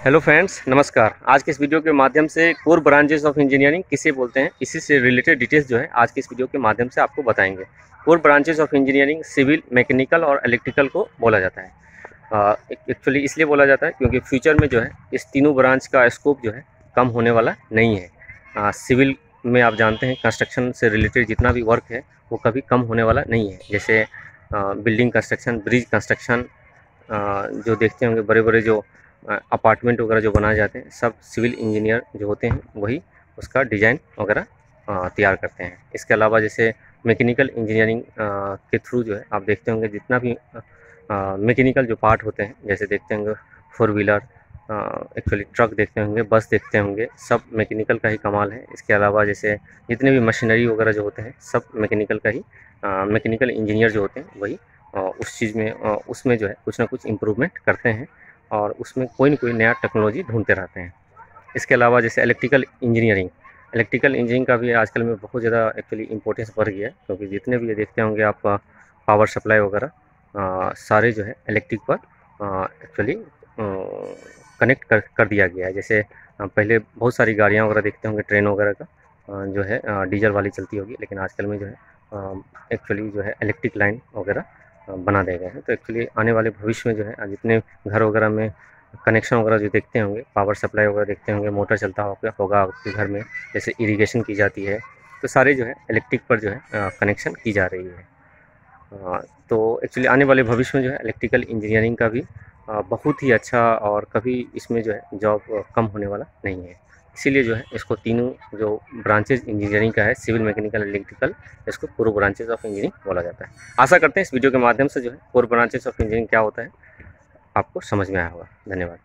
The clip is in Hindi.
हेलो फ्रेंड्स नमस्कार। आज के इस वीडियो के माध्यम से कोर ब्रांचेस ऑफ़ इंजीनियरिंग किसे बोलते हैं, इसी से रिलेटेड डिटेल्स जो है आज के इस वीडियो के माध्यम से आपको बताएँगे। Core branches of engineering civil mechanical और इलेक्ट्रिकल को बोला जाता है। एक्चुअली इसलिए बोला जाता है क्योंकि फ्यूचर में जो है, इस तीनों ब्रांच का स्कोप जो है कम होने वाला नहीं है। सिविल में आप जानते हैं कंस्ट्रक्शन से रिलेटेड जितना भी वर्क है, वो कभी कम होने वाला नहीं है। जैसे बिल्डिंग कंस्ट्रक्शन ब्रिज कंस्ट्रक्शन जो देखते होंगे बड़े बड़े जो अपार्टमेंट वगैरह जो बनाए जाते हैं, सब सिविल इंजीनियर जो होते हैं, वही उसका डिज़ाइन वगैरह तैयार करते हैं। इसके अलावा जैसे मैकेनिकल इंजीनियरिंग के थ्रू जो है, आप देखते होंगे जितना भी मैकेनिकल जो पार्ट होते हैं, जैसे देखते होंगे फोर व्हीलर एक्चुअली ट्रक देखते होंगे बस देखते होंगे, सब मैकेनिकल का ही कमाल है। इसके अलावा जैसे जितने भी मशीनरी वगैरह जो होते हैं, सब मैकेनिकल का ही मैकेनिकल इंजीनियर जो होते हैं, वही उस चीज़ में उसमें जो है कुछ ना कुछ इम्प्रूवमेंट करते हैं। और उसमें कोई ना कोई नया टेक्नोलॉजी ढूंढते रहते हैं। इसके अलावा जैसे इलेक्ट्रिकल इंजीनियरिंग इलेक्ट्रिकल इंजीनियरिंग का भी आजकल में बहुत ज़्यादा एक्चुअली इंपॉर्टेंस बढ़ गया है, क्योंकि जितने भी देखते होंगे आप पावर सप्लाई वगैरह सारे जो है इलेक्ट्रिक पर एक्चुअली कनेक्ट कर कर दिया गया है। जैसे पहले बहुत सारी गाड़ियाँ वगैरह देखते होंगे ट्रेन वगैरह का जो है डीजल वाली चलती होगी, लेकिन आजकल में जो है एक्चुअली जो है इलेक्ट्रिक लाइन वगैरह बना दिए गए हैं। तो एक्चुअली आने वाले भविष्य में जो है जितने घर वगैरह में कनेक्शन वगैरह जो देखते होंगे पावर सप्लाई वगैरह देखते होंगे मोटर चलता होगा होगा आपके घर में, जैसे इरिगेशन की जाती है तो सारे जो है इलेक्ट्रिक पर जो है कनेक्शन की जा रही है। तो एक्चुअली आने वाले भविष्य में जो है इलेक्ट्रिकल इंजीनियरिंग का भी बहुत ही अच्छा और कभी इसमें जो है जॉब कम होने वाला नहीं है। इसीलिए जो है इसको तीनों जो ब्रांचेज इंजीनियरिंग का है सिविल मैकेनिकल इलेक्ट्रिकल इसको पूर्व ब्रांचेज ऑफ़ इंजीनियरिंग बोला जाता है। आशा करते हैं इस वीडियो के माध्यम से जो है पूर्व ब्रांचेज ऑफ़ इंजीनियरिंग क्या होता है, आपको समझ में आया होगा। धन्यवाद।